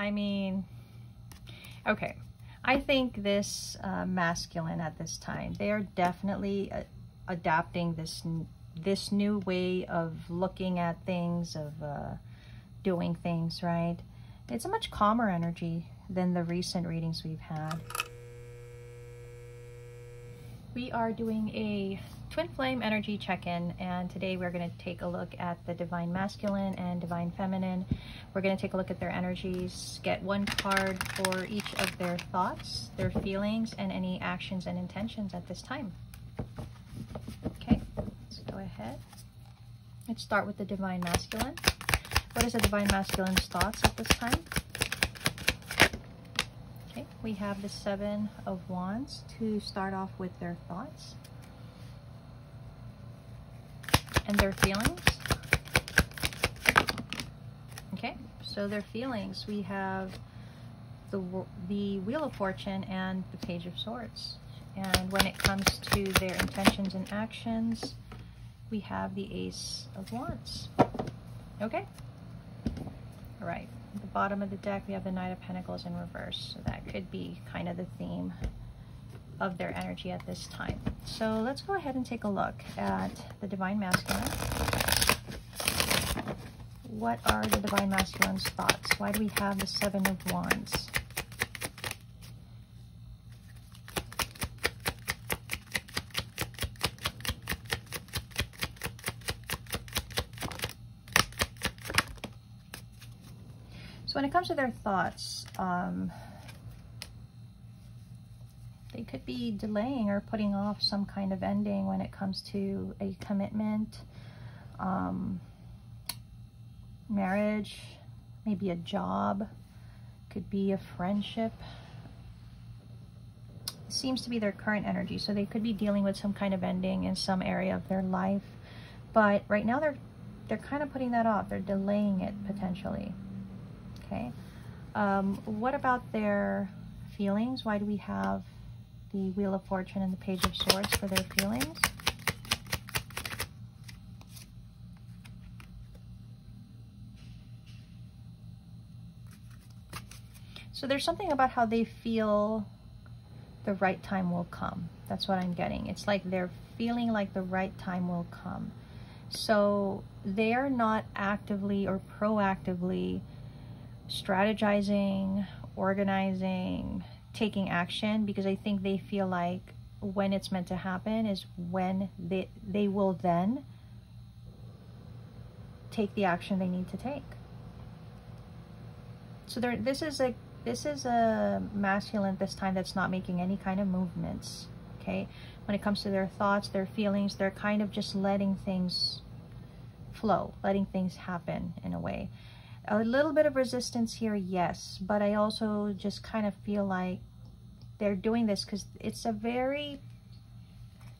I mean, okay. I think this uh, masculine at this time, they are definitely uh, adapting this this new way of looking at things, of uh, doing things, right? It's a much calmer energy than the recent readings we've had. We are doing a twin flame energy check-in and today we're going to take a look at the divine masculine and divine feminine. We're going to take a look at their energies get one card for each of their thoughts their feelings and any actions and intentions at this time. Okay let's go ahead. Let's start with the divine masculine. What is the divine masculine's thoughts at this time we have the seven of wands to start off with their thoughts and their feelings. Okay, so their feelings, we have the, the Wheel of Fortune and the Page of Swords. And when it comes to their intentions and actions, we have the Ace of Wands. Okay? All right. At the bottom of the deck, we have the Knight of Pentacles in reverse. So that could be kind of the theme of their energy at this time. So let's go ahead and take a look at the Divine Masculine. What are the Divine Masculine's thoughts? Why do we have the Seven of Wands? So when it comes to their thoughts, um, they could be delaying or putting off some kind of ending when it comes to a commitment, um, marriage, maybe a job, could be a friendship. It seems to be their current energy, so they could be dealing with some kind of ending in some area of their life. But right now they're they're kind of putting that off. They're delaying it potentially. Okay. Um, what about their feelings? Why do we have the Wheel of Fortune and the Page of Swords for their feelings. So there's something about how they feel the right time will come. That's what I'm getting. It's like they're feeling like the right time will come. So they're not actively or proactively strategizing, organizing, taking action because I think they feel like when it's meant to happen is when they they will then take the action they need to take. So there this is a this is a masculine this time that's not making any kind of movements. Okay. When it comes to their thoughts, their feelings, they're kind of just letting things flow, letting things happen in a way. A little bit of resistance here, yes, but I also just kind of feel like they're doing this because it's a very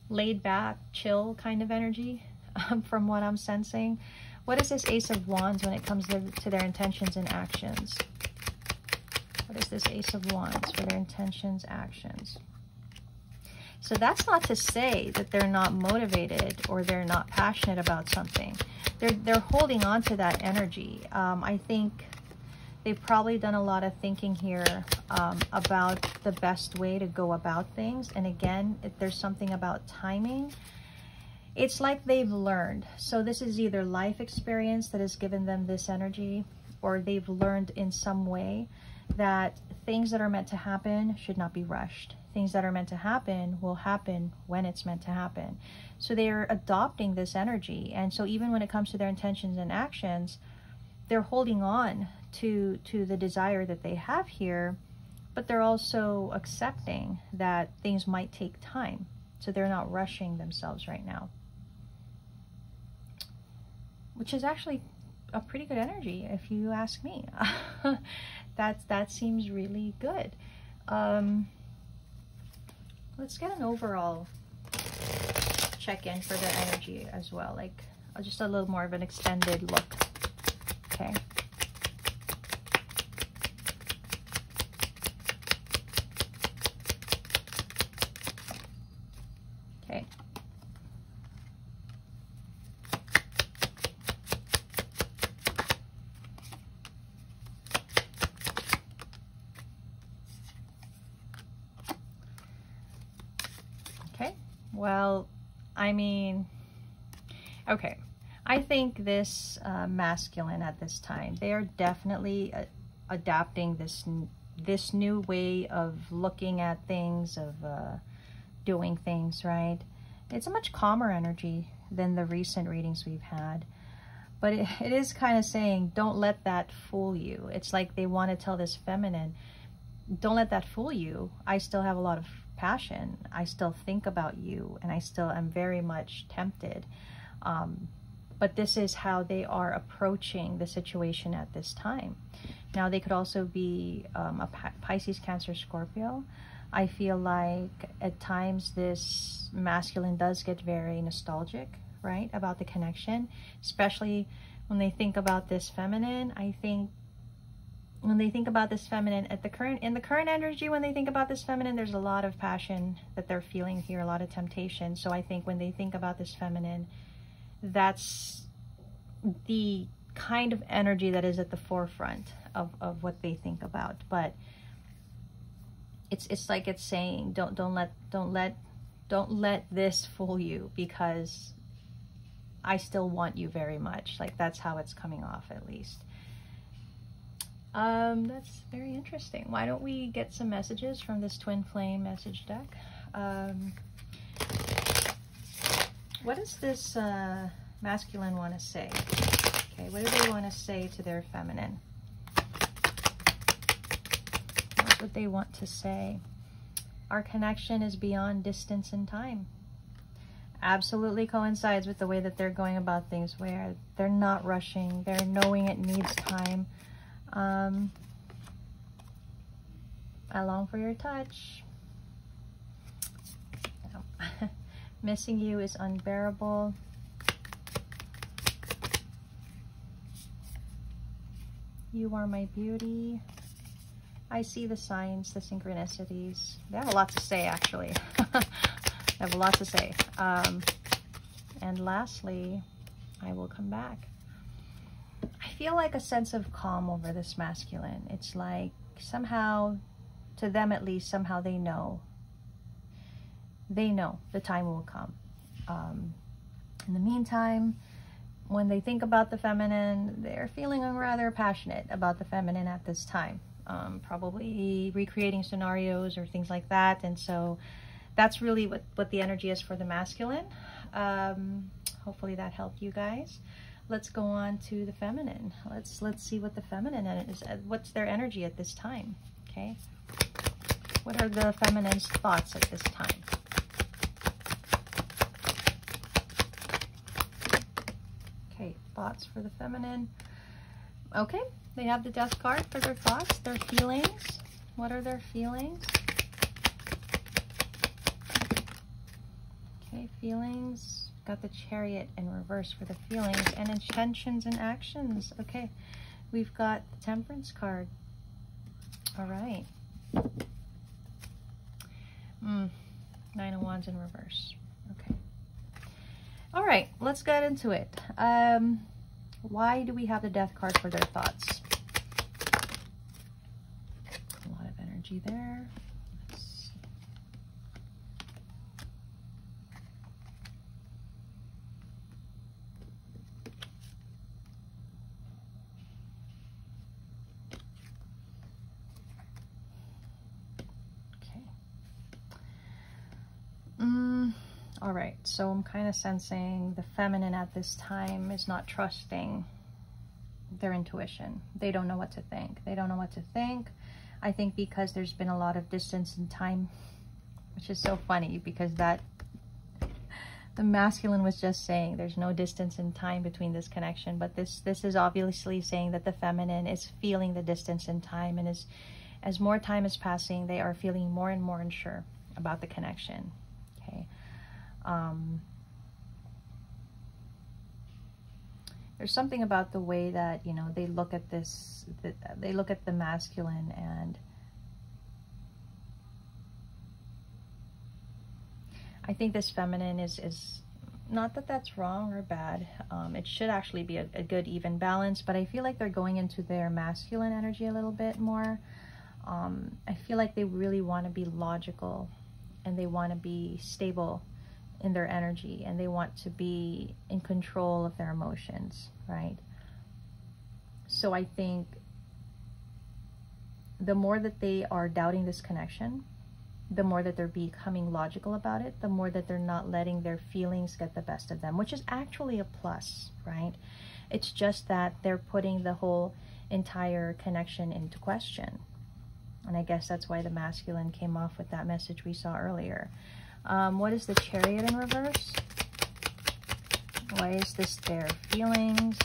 laid back, chill kind of energy um, from what I'm sensing. What is this Ace of Wands when it comes to, to their intentions and actions? What is this Ace of Wands for their intentions, actions? So that's not to say that they're not motivated or they're not passionate about something. They're, they're holding on to that energy. Um, I think they've probably done a lot of thinking here um, about the best way to go about things. And again, if there's something about timing, it's like they've learned. So this is either life experience that has given them this energy or they've learned in some way that things that are meant to happen should not be rushed. Things that are meant to happen will happen when it's meant to happen. So they're adopting this energy. And so even when it comes to their intentions and actions, they're holding on to to the desire that they have here but they're also accepting that things might take time so they're not rushing themselves right now which is actually a pretty good energy if you ask me that's that seems really good um, let's get an overall check-in for their energy as well like just a little more of an extended look. Okay Well, I mean, okay. I think this uh, masculine at this time, they are definitely uh, adapting this this new way of looking at things, of uh, doing things, right? It's a much calmer energy than the recent readings we've had. But it, it is kind of saying, don't let that fool you. It's like they want to tell this feminine, don't let that fool you. I still have a lot of passion. I still think about you and I still am very much tempted. Um, but this is how they are approaching the situation at this time. Now, they could also be um, a Pisces, Cancer, Scorpio. I feel like at times this masculine does get very nostalgic, right, about the connection, especially when they think about this feminine. I think when they think about this feminine at the current in the current energy when they think about this feminine there's a lot of passion that they're feeling here a lot of temptation. So i think when they think about this feminine that's the kind of energy that is at the forefront of, of what they think about. But it's it's like it's saying don't don't let don't let don't let this fool you because i still want you very much. Like that's how it's coming off at least um, that's very interesting. Why don't we get some messages from this Twin Flame message deck? Um, what does this uh, masculine want to say? Okay, what do they want to say to their feminine? What would they want to say? Our connection is beyond distance and time. Absolutely coincides with the way that they're going about things where they're not rushing, they're knowing it needs time um, I long for your touch. Missing you is unbearable. You are my beauty. I see the signs, the synchronicities. They have a lot to say, actually. they have a lot to say. Um, and lastly, I will come back feel like a sense of calm over this masculine. It's like somehow, to them at least, somehow they know. They know the time will come. Um, in the meantime, when they think about the feminine, they're feeling rather passionate about the feminine at this time. Um, probably recreating scenarios or things like that. And so that's really what, what the energy is for the masculine. Um, hopefully that helped you guys let's go on to the feminine. Let's let's see what the feminine is. Uh, what's their energy at this time? Okay. What are the feminine's thoughts at this time? Okay, thoughts for the feminine. Okay, they have the death card for their thoughts, their feelings. What are their feelings? Okay, feelings got the chariot in reverse for the feelings and intentions and actions. Okay, we've got the temperance card. All right. Mm, nine of wands in reverse. Okay. All right, let's get into it. Um, why do we have the death card for their thoughts? A lot of energy there. All right, so I'm kind of sensing the feminine at this time is not trusting their intuition. They don't know what to think. They don't know what to think. I think because there's been a lot of distance in time, which is so funny because that the masculine was just saying there's no distance in time between this connection, but this this is obviously saying that the feminine is feeling the distance in time and is as more time is passing, they are feeling more and more unsure about the connection. Um, there's something about the way that, you know, they look at this, they look at the masculine and I think this feminine is, is not that that's wrong or bad. Um, it should actually be a, a, good even balance, but I feel like they're going into their masculine energy a little bit more. Um, I feel like they really want to be logical and they want to be stable in their energy and they want to be in control of their emotions, right? So I think the more that they are doubting this connection, the more that they're becoming logical about it, the more that they're not letting their feelings get the best of them, which is actually a plus, right? It's just that they're putting the whole entire connection into question. And I guess that's why the masculine came off with that message we saw earlier. Um, what is the chariot in reverse? Why is this their feelings?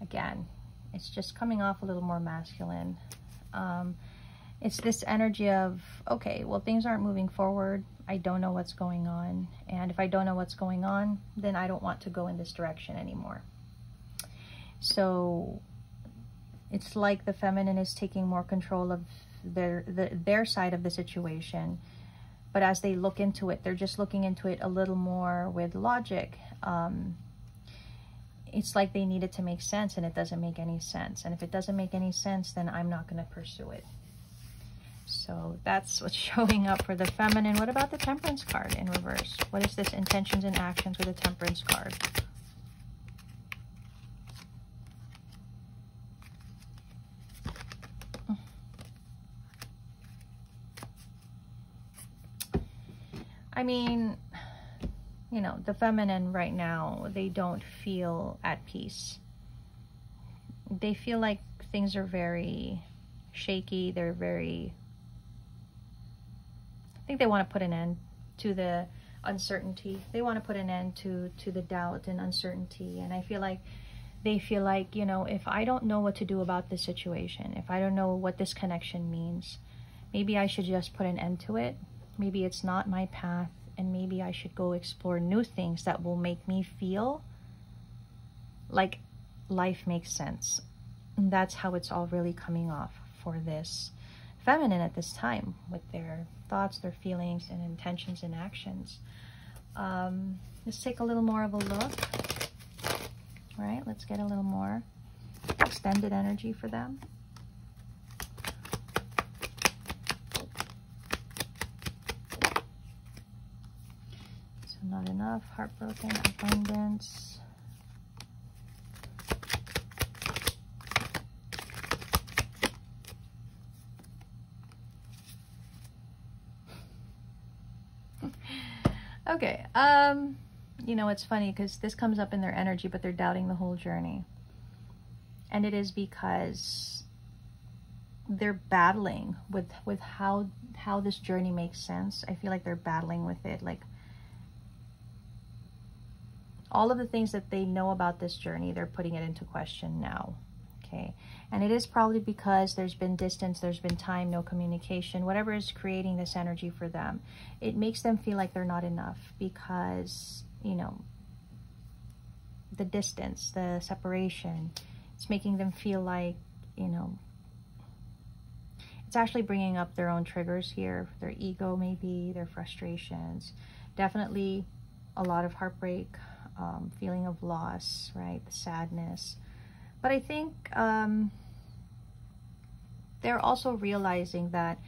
Again, it's just coming off a little more masculine. Um, it's this energy of, okay, well, things aren't moving forward. I don't know what's going on. And if I don't know what's going on, then I don't want to go in this direction anymore. So it's like the feminine is taking more control of their the, their side of the situation. But as they look into it, they're just looking into it a little more with logic. Um, it's like they need it to make sense and it doesn't make any sense. And if it doesn't make any sense, then I'm not going to pursue it. So that's what's showing up for the feminine. What about the temperance card in reverse? What is this intentions and actions with the temperance card? I mean, you know, the feminine right now, they don't feel at peace. They feel like things are very shaky. They're very, I think they want to put an end to the uncertainty. They want to put an end to, to the doubt and uncertainty. And I feel like they feel like, you know, if I don't know what to do about this situation, if I don't know what this connection means, maybe I should just put an end to it maybe it's not my path and maybe I should go explore new things that will make me feel like life makes sense. And that's how it's all really coming off for this feminine at this time with their thoughts, their feelings, and intentions and actions. Um, let's take a little more of a look. All right, let's get a little more extended energy for them. Not enough, heartbroken, abundance. okay, um, you know, it's funny because this comes up in their energy, but they're doubting the whole journey. And it is because they're battling with with how how this journey makes sense. I feel like they're battling with it like all of the things that they know about this journey, they're putting it into question now. Okay. And it is probably because there's been distance, there's been time, no communication, whatever is creating this energy for them. It makes them feel like they're not enough because, you know, the distance, the separation, it's making them feel like, you know, it's actually bringing up their own triggers here, their ego maybe, their frustrations. Definitely a lot of heartbreak, um, feeling of loss, right? The sadness. But I think um, they're also realizing that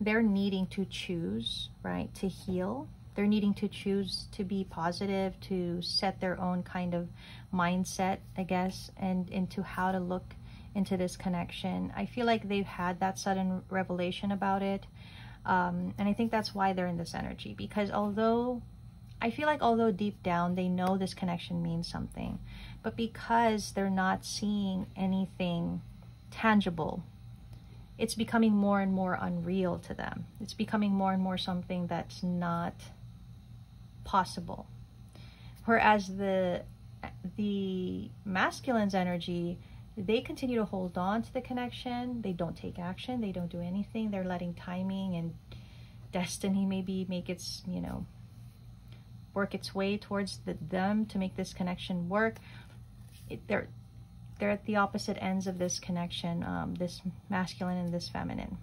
they're needing to choose, right, to heal. They're needing to choose to be positive, to set their own kind of mindset, I guess, and into how to look into this connection. I feel like they've had that sudden revelation about it. Um, and I think that's why they're in this energy because although I feel like although deep down they know this connection means something, but because they're not seeing anything tangible, it's becoming more and more unreal to them. It's becoming more and more something that's not possible. Whereas the the masculine's energy, they continue to hold on to the connection. They don't take action. They don't do anything. They're letting timing and destiny maybe make its, you know, work its way towards the them to make this connection work. It, they're, they're at the opposite ends of this connection, um, this masculine and this feminine.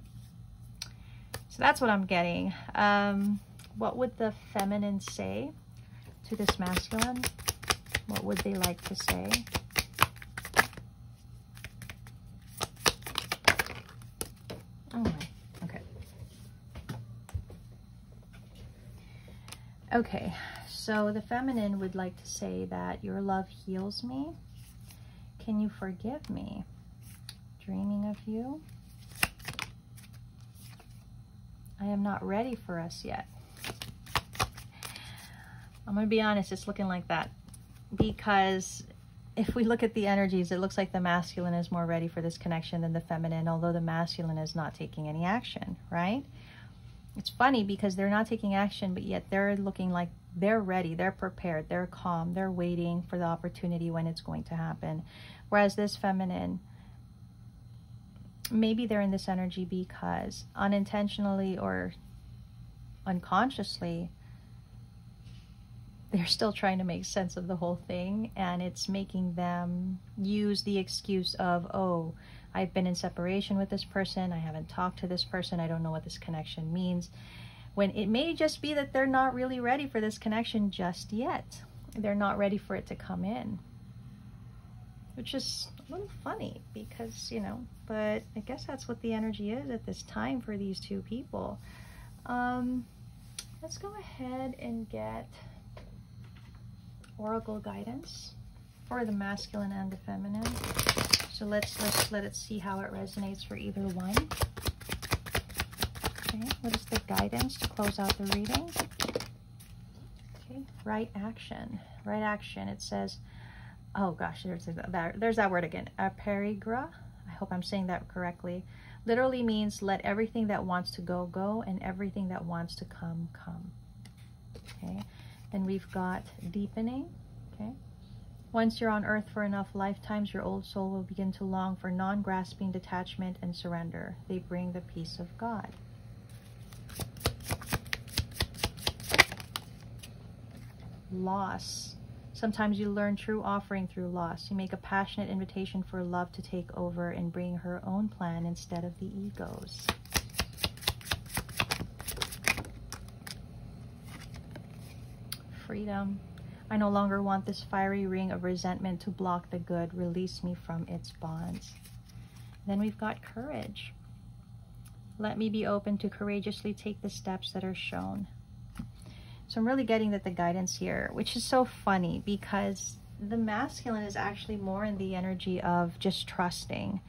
So that's what I'm getting. Um, what would the feminine say to this masculine? What would they like to say? Oh my, okay. Okay, so the feminine would like to say that your love heals me. Can you forgive me? Dreaming of you. I am not ready for us yet. I'm going to be honest, it's looking like that. Because if we look at the energies, it looks like the masculine is more ready for this connection than the feminine, although the masculine is not taking any action, right? It's funny because they're not taking action, but yet they're looking like they're ready, they're prepared, they're calm, they're waiting for the opportunity when it's going to happen. Whereas this feminine, maybe they're in this energy because unintentionally or unconsciously, they're still trying to make sense of the whole thing and it's making them use the excuse of oh i've been in separation with this person i haven't talked to this person i don't know what this connection means when it may just be that they're not really ready for this connection just yet they're not ready for it to come in which is a little funny because you know but i guess that's what the energy is at this time for these two people um let's go ahead and get oracle guidance for the masculine and the feminine. So let's let's let it see how it resonates for either one. Okay, what is the guidance to close out the reading? Okay, right action. Right action. It says, oh gosh, there's that there's that word again. Aparigra. I hope I'm saying that correctly. Literally means let everything that wants to go go and everything that wants to come come. Okay. Then we've got deepening, okay? Once you're on earth for enough lifetimes, your old soul will begin to long for non-grasping detachment and surrender. They bring the peace of God. Loss. Sometimes you learn true offering through loss. You make a passionate invitation for love to take over and bring her own plan instead of the ego's. freedom. I no longer want this fiery ring of resentment to block the good. Release me from its bonds. Then we've got courage. Let me be open to courageously take the steps that are shown. So I'm really getting that the guidance here, which is so funny because the masculine is actually more in the energy of just trusting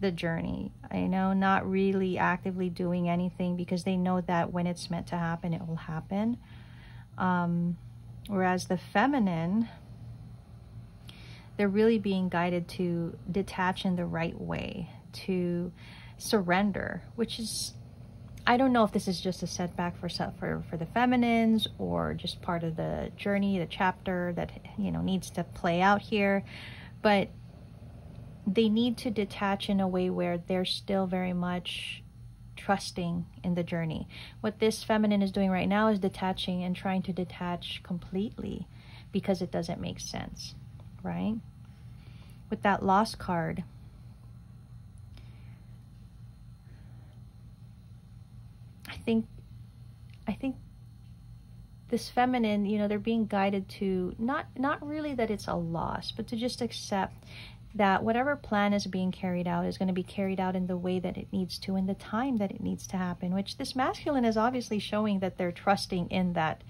the journey. I know not really actively doing anything because they know that when it's meant to happen, it will happen. Um, Whereas the feminine, they're really being guided to detach in the right way, to surrender, which is, I don't know if this is just a setback for, for, for the feminines or just part of the journey, the chapter that, you know, needs to play out here. But they need to detach in a way where they're still very much trusting in the journey. What this feminine is doing right now is detaching and trying to detach completely because it doesn't make sense, right? With that lost card, think I think this feminine, you know, they're being guided to not not really that it's a loss, but to just accept that whatever plan is being carried out is going to be carried out in the way that it needs to in the time that it needs to happen which this masculine is obviously showing that they're trusting in that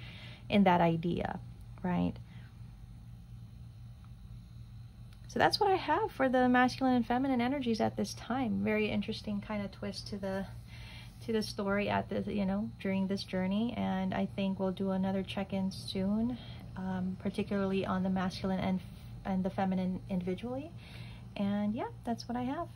in that idea right? So that's what i have for the masculine and feminine energies at this time. Very interesting kind of twist to the to the story at the you know during this journey and i think we'll do another check-in soon um, particularly on the masculine and and the feminine individually. And yeah, that's what I have.